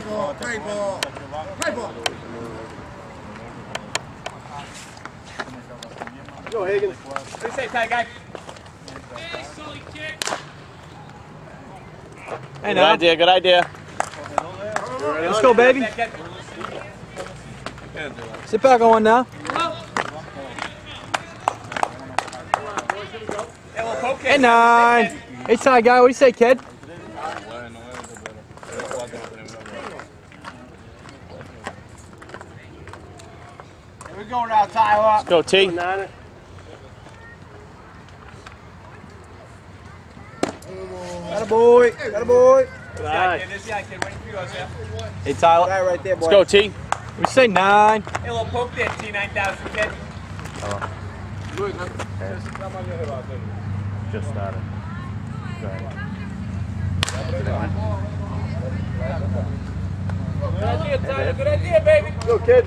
Play ball, play ball, play ball. Go Higgins. What say, Ty guy? Hey Good now. idea, good idea. Let's go, baby. Sit back on one now. Hey, nine. Hey, Ty guy, what do you say, kid? Go now, Tyler. Go T. Nine. Got a boy. Got a boy. This guy, kid, this guy, kid, waiting for you, Jose. Hey, Tyler. Guy right there, boy. Let's go T. What do you say, nine? Hey, little poke there, T9000 kid. Just started. Good idea, Tyler. Good idea, baby. Go, kid.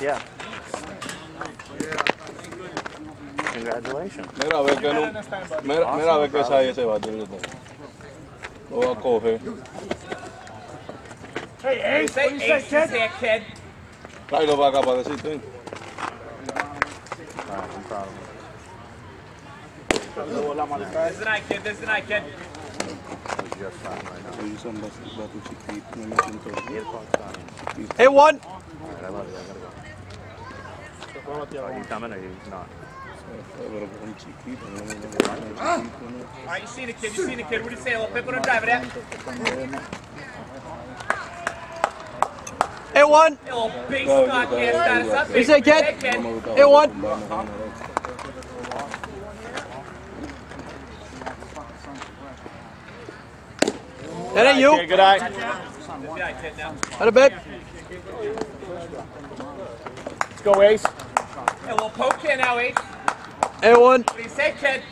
Yeah. Congratulations. Mira a que. Mira, mira a qué sabe ese bate. Lo va a coger. What you say? Ace is there, kid. Tráelo para acá para decirte. Alright, proud of This is the night, kid. This is the night, kid. Just fine right now. Ellos son batu chiquitos, no me siento. Eight o'clock's done. Hey, one. Alright, I love you. I gotta go. Are you coming or you not? Pero con chiquitos, no me chiquito, All right, you seen the kid. You seen the kid. What do you say? Little pip on the driver there. Eh? Hey, one. Hey, little base spot there. Status up. You say, kid. Hey, one. That ain't you. Good eye. This is the night, kid, now. Had a babe. Let's go Ace. Hey, little poke here now, Ace. Hey, one. What do you say, kid?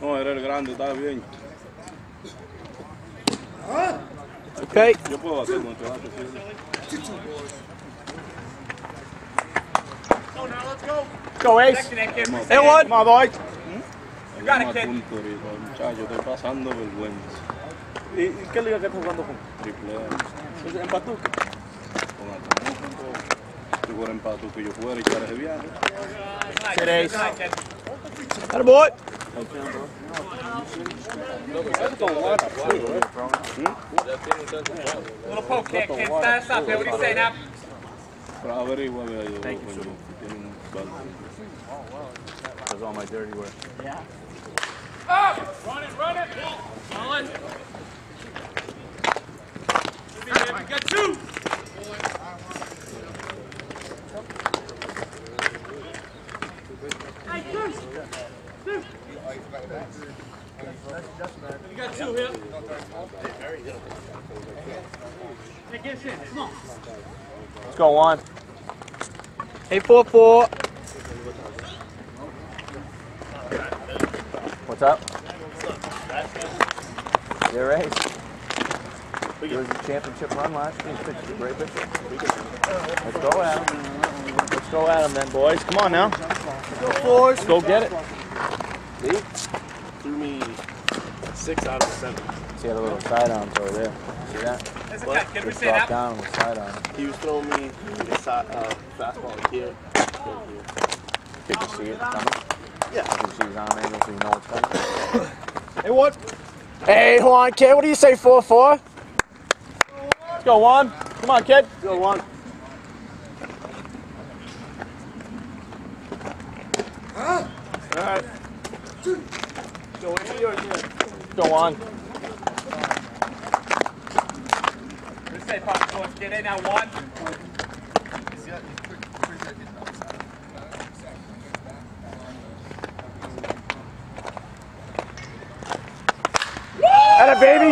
No, era el grande, está bien. Okay. Yo puedo hacer con este bate. Let's go Ace. Section that kid. What do you Hey, one. Come on, boys. You got it, Más kid. punto ahorita, muchacho, estoy pasando vergüenza. ¿Y, y qué liga que estás jugando con? Triple A. ¿Es ¿En Patuca? con Atlanta. Si fuera empate que yo fuera y echar ese viaje. This is the night, Kid kid. Ace. This is the night, kid. Had a boy. Little poke here, kid. Status up here. What do you say now? Pero averigua, vea yo. coño, Tiene un bate. That's all my dirty work. Up! Run it, run it! Colin! Be there. We got two! Hey, two! Two! You got two here. Hey, get in. Come on. Let's go, one. 844. What's up? Your race. It was a championship run last year. Pitched a great pitcher. Let's go at him. Let's go at him then, boys. Come on now. Go boys. Go get it. See? Threw me six out of seven. See the little side arms over there. See that? There's a. What do you Just say drop down with side arm. He was throwing me a si- uh, fastball here. here. Did you see it coming? Yeah. Did you see his angle so you know what's coming? Hey, what? Hey, hold on, kid. What do you say, 4 4? Let's go, one. Come on, kid. Go one. Alright. Go in yours here. Go on. What do say, Pop? Go, Get in now, one. Baby.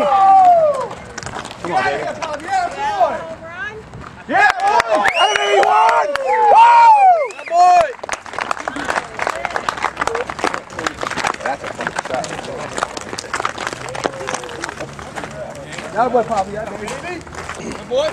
Yeah, boy! Baby, one. Woo! boy! That boy, Poppy. Baby. Good boy.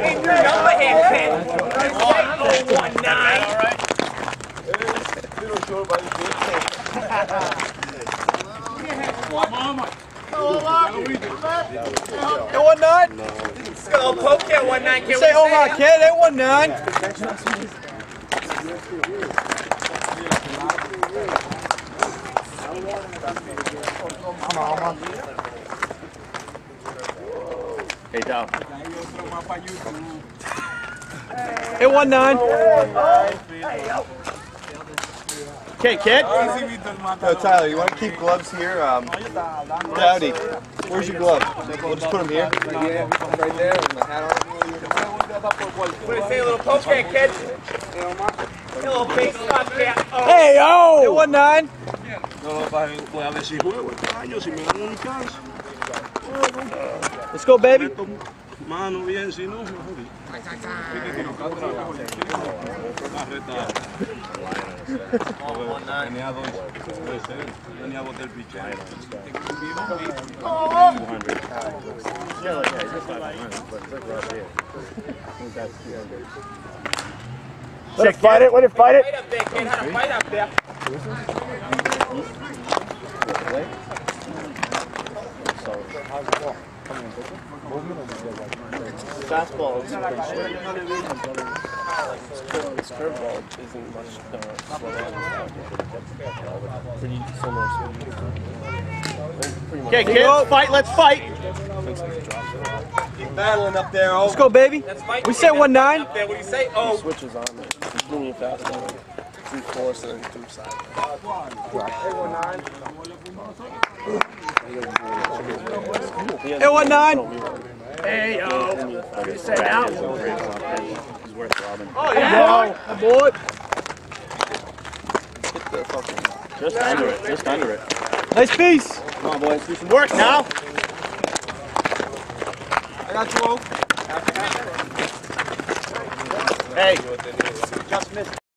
Hey, your number here, kid. Oh, one nine. They won nine. Little poke here, one nine, kid. Say, What oh you my kid, they won nine. Hey, Dow. They won nine. Okay, kid. Yo, Tyler, you want to keep gloves here? Um, Dowdy, where's your glove? We'll just put them here. Right there, with my hat on. What do say, little poke here, kid? Little base stop here. Oh. Hey, yo! Oh. They won nine. No, no, voy a ver si juego este año, me dan un chance. Let's go, baby. Meto mano bien, si no, me jodí. Tenía dos, puede ser, tenía dos del pichero. Let it fight it. Let it fight it. Fight up there, kid. Had a fight up there. Fastball is pretty straight. His curveball isn't much. Pretty similar speed. Pretty much. Okay, kid. Fight. Let's fight. Keep battling up there, oh. Let's go, baby. Let's fight. We said one nine. Up there. What do you say? Oh. Switches on it. He's doing it fastball. Through force and then through side. They won nine. Hey, yo. You say out. He's worth robbing. Oh, yeah. boy. Hit the fucking. Just under it. Just under it. Nice piece. Come on, boys. Do some work now. I got you, oh. Hey. Just missed.